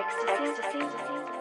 ecstasy. ecstasy, ecstasy.